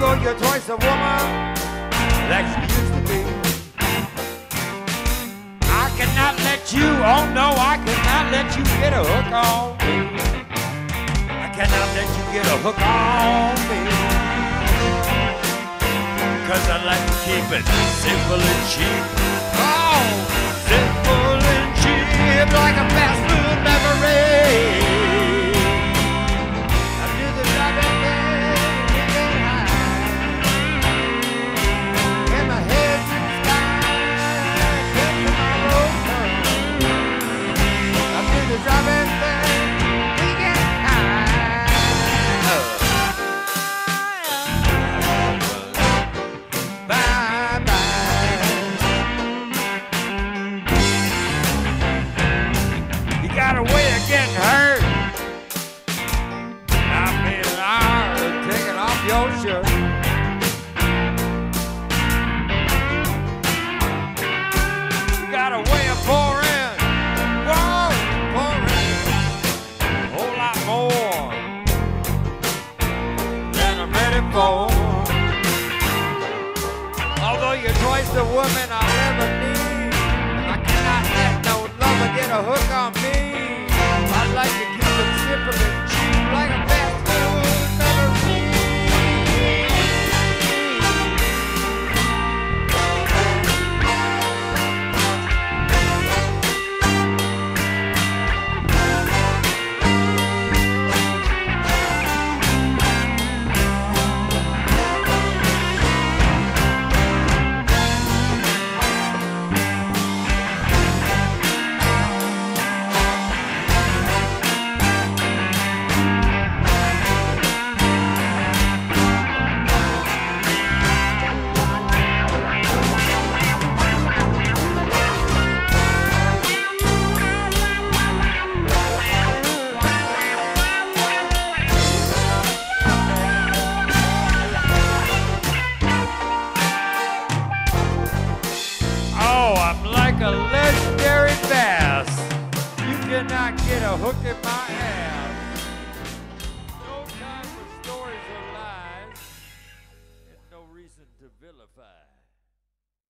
Although you're twice a woman that you used to be. I cannot let you, oh no, I cannot let you get a hook on me. I cannot let you get a hook on me. Cause I like to keep it simple and cheap. Off your. You got a way of pouring. Pouring. A whole lot more than I'm ready for. Although you're twice the woman I'll ever need, I'm like a legendary bass. You cannot get a hook in my ass. No time for stories or lies, and no reason to vilify.